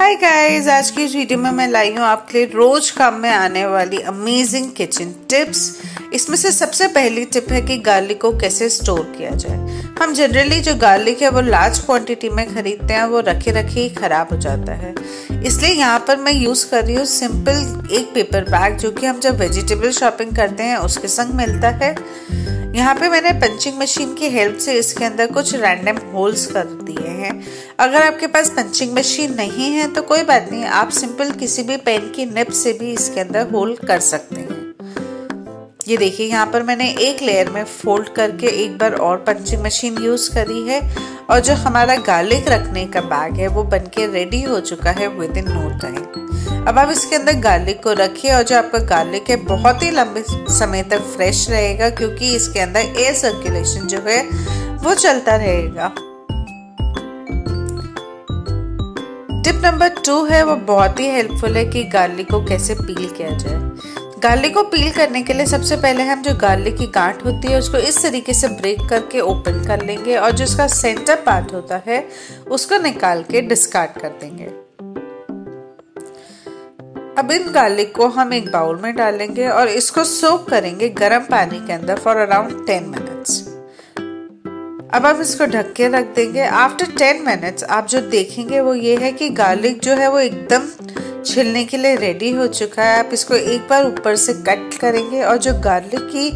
Hi guys आज की इस वीडियो में मैं लाई हूँ आपके लिए रोज काम में आने वाली अमेजिंग किचन टिप्स इसमें से सबसे पहली टिप है कि गार्लिक को कैसे स्टोर किया जाए। हम जनरली जो गार्लिक है वो लार्ज क्वांटिटी में खरीदते हैं, वो रखे रखे ही खराब हो जाता है। इसलिए यहाँ पर मैं यूज़ कर रही हूँ सिंपल एक पेपर बैग जो कि हम जब वेजिटेबल शॉपिंग करते हैं, उसके संग मिलता है। यहाँ पे मैंने पंचिंग मशीन की हेल्प से इसके अंदर कुछ रैंडम होल्स कर दिए हैं। अगर आपके पास पंचिंग मशीन नहीं है तो कोई बात नहीं, आप सिंपल किसी भी पेन की निप से भी इसके अंदर होल कर सकते हैं। ये देखिए, यहाँ पर मैंने एक लेयर में फोल्ड करके एक बार और पंचिंग मशीन यूज़ करी है, और जो हमारा गार्लिक रखने का बैग है, वो बनके रेडी हो चुका है विद इन नो टाइम अब आप इसके अंदर गार्लिक को रखिए और जो आपका गार्लिक है, बहुत ही लंबे समय तक फ्रेश रहेगा क्योंकि इसके अंदर एयर सर्कुलेशन जो है, वो चलता रहेगा। टिप नंबर टू है, वो बहुत ही हेल्पफुल है कि गार्लिक को कैसे पील किया जाए। गार्लिक को पील करने के लिए सबसे पहले हम जो गार्लिक की गांठ होती है, उसको इस तरीके से ब्रेक करके ओपन कर लेंगे और जो उसका सेंटर पार्ट होता है, उसको निकाल के डिस्कार्ड कर देंगे। अब इन गार्लिक को हम एक बाउल में डालेंगे और इसको सोक करेंगे गर्म पानी के अंदर फॉर अराउंड टेन मिनट्स अब हम इसको ढक के रख देंगे। आफ्टर टेन मिनट्स आप जो देखेंगे वो ये है कि गार्लिक जो है वो एकदम छिलने के लिए रेडी हो चुका है। आप इसको एक बार ऊपर से कट करेंगे और जो गार्लिक की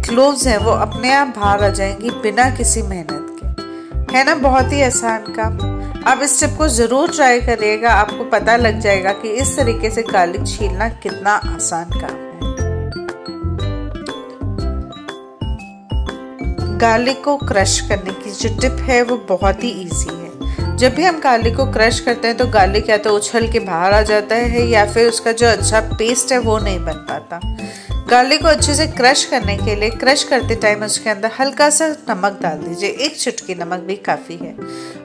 क्लोव्स हैं वो अपने आप बाहर आ जाएँगी बिना किसी मेहनत के। है ना? बहुत ही आसान काम। आप इस टिप को ज़रूर ट्राई करिएगा, आपको पता लग जाएगा कि इस तरीके से गार्लिक छीलना कितना आसान काम है। गार्लिक को क्रश करने की जो टिप है, वो बहुत ही इजी है। जब भी हम गार्लिक को क्रश करते हैं तो गार्लिक या तो उछल के बाहर आ जाता है, या फिर उसका जो अच्छा पेस्ट है, वो नहीं बन पाता। गार्लिक को अच्छे से क्रश करने के लिए क्रश करते टाइम उसके अंदर हल्का सा नमक डाल दीजिए। एक चुटकी नमक भी काफ़ी है।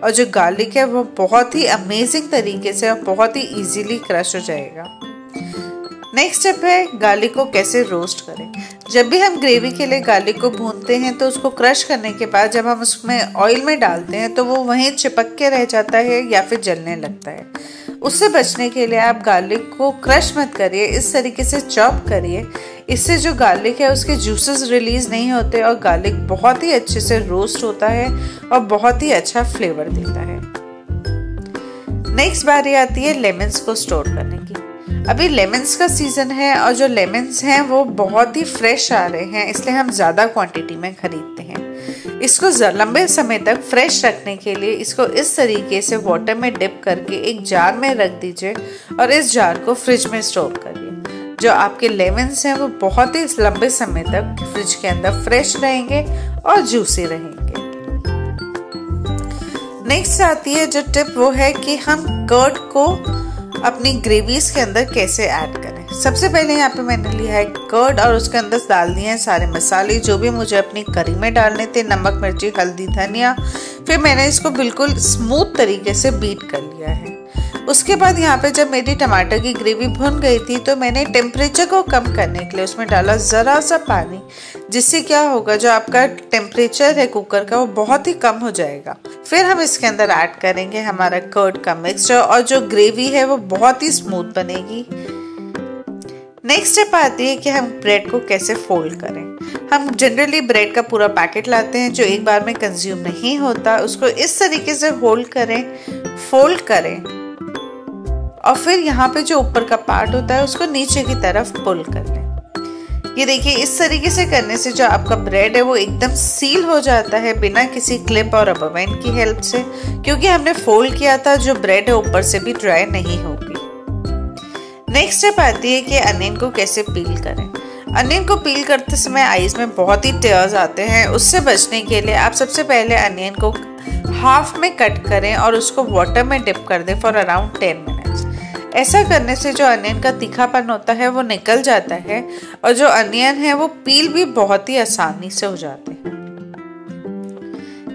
और जो गार्लिक है, वो बहुत ही अमेजिंग तरीके से और बहुत ही इजीली क्रश हो जाएगा। नेक्स्ट स्टेप है गार्लिक को कैसे रोस्ट करें? जब भी हम ग्रेवी के लिए गार्लिक को भूनते हैं तो उसको क्रश करने के बाद जब हम उसमें ऑयल में डालते हैं तो वो वहीं चिपक के रह जाता है या फिर जलने लगता है। उससे बचने के लिए आप गार्लिक को क्रश मत करिए, इस तरीके से चॉप करिए। इससे जो गार्लिक है, उसके जूसेस रिलीज़ नहीं होते और गार्लिक बहुत ही अच्छे से रोस्ट होता है और बहुत ही अच्छा फ्लेवर देता है। नेक्स्ट बारी आती है लेमन्स को स्टोर करने की। अभी लेमन्स का सीज़न है और जो लेमन्स हैं, वो बहुत ही फ्रेश आ रहे हैं, इसलिए हम ज़्यादा क्वांटिटी में ख़रीदते हैं। इसको लंबे समय तक फ्रेश रखने के लिए इसको इस तरीके से वाटर में डिप करके एक जार में रख दीजिए और इस जार को फ्रिज में स्टोर करिए। जो आपके लेमन्स हैं, वो बहुत ही लंबे समय तक फ्रिज के अंदर फ्रेश रहेंगे और जूसी रहेंगे। नेक्स्ट आती है जो टिप वो है कि हम कर्ड को अपनी ग्रेवीज के अंदर कैसे ऐड करें। सबसे पहले यहाँ पे मैंने लिया है कर्ड और उसके अंदर डाल दिए हैं सारे मसाले, जो भी मुझे अपनी करी में डालने थे, नमक, मिर्ची, हल्दी, धनिया। फिर मैंने इसको बिल्कुल स्मूथ तरीके से बीट कर लिया है। उसके बाद यहाँ पे जब मेरी टमाटर की ग्रेवी भुन गई थी तो मैंने टेम्परेचर को कम करने के लिए उसमें डाला ज़रा सा पानी, जिससे क्या होगा, जो आपका टेम्परेचर है कुकर का, वो बहुत ही कम हो जाएगा। फिर हम इसके अंदर ऐड करेंगे हमारा कर्ड का मिक्सचर और जो ग्रेवी है, वो बहुत ही स्मूथ बनेगी। नेक्स्ट स्टेप आती है कि हम ब्रेड को कैसे फोल्ड करें। हम जनरली ब्रेड का पूरा पैकेट लाते हैं, जो एक बार में कंज्यूम नहीं होता। उसको इस तरीके से होल्ड करें फोल्ड करें। और फिर यहाँ पे जो ऊपर का पार्ट होता है, उसको नीचे की तरफ़ पुल कर लें ये देखिए, इस तरीके से करने से जो आपका ब्रेड है, वो एकदम सील हो जाता है बिना किसी क्लिप और रबर की हेल्प से, क्योंकि हमने फोल्ड किया था, जो ब्रेड है, ऊपर से भी ड्राई नहीं होगी। नेक्स्ट स्टेप आती है कि अनियन को कैसे पील करें। अनियन को पील करते समय आइस में बहुत ही टेयर्स आते हैं। उससे बचने के लिए आप सबसे पहले अनियन को हाफ़ में कट करें और उसको वाटर में डिप कर दें फॉर अराउंड टेन मिनट ऐसा करने से जो अनियन का तीखापन होता है, वो निकल जाता है और जो अनियन है, वो पील भी बहुत ही आसानी से हो जाते हैं।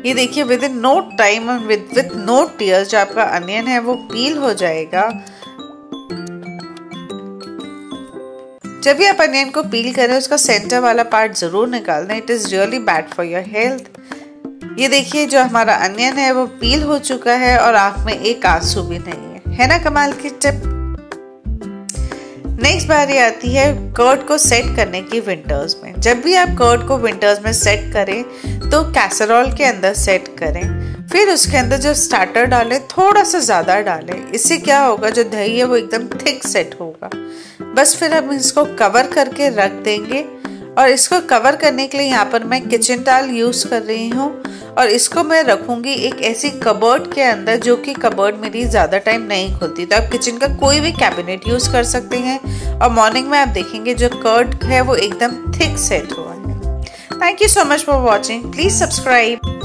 ये देखिए with in no time with with no tears जो आपका अनियन है, वो पील हो जाएगा। जब भी आप अनियन को पील करें, उसका सेंटर वाला पार्ट ज़रूर निकाल दें it is really bad for your health ये देखिए, जो हमारा अनियन है, वो पील हो चुका है और आँख में एक आँसू भी नहीं है ना कमाल की टिप नेक्स्ट बारी आती है कर्ड को सेट करने की विंटर्स में। जब भी आप कर्ड को विंटर्स में सेट करें तो कैसरॉल के अंदर सेट करें। फिर उसके अंदर जो स्टार्टर डालें, थोड़ा सा ज़्यादा डालें। इससे क्या होगा, जो दही है वो एकदम थिक सेट होगा। बस फिर हम इसको कवर करके रख देंगे। और इसको कवर करने के लिए यहाँ पर मैं किचन टाल यूज़ कर रही हूँ। और इसको मैं रखूँगी एक ऐसी कबर्ड के अंदर जो कि कबर्ड मेरी ज़्यादा टाइम नहीं खुलती। तो आप किचन का कोई भी कैबिनेट यूज़ कर सकते हैं। और मॉर्निंग में आप देखेंगे जो कर्ड है वो एकदम थिक सेट हुआ है thank you so much for watching please subscribe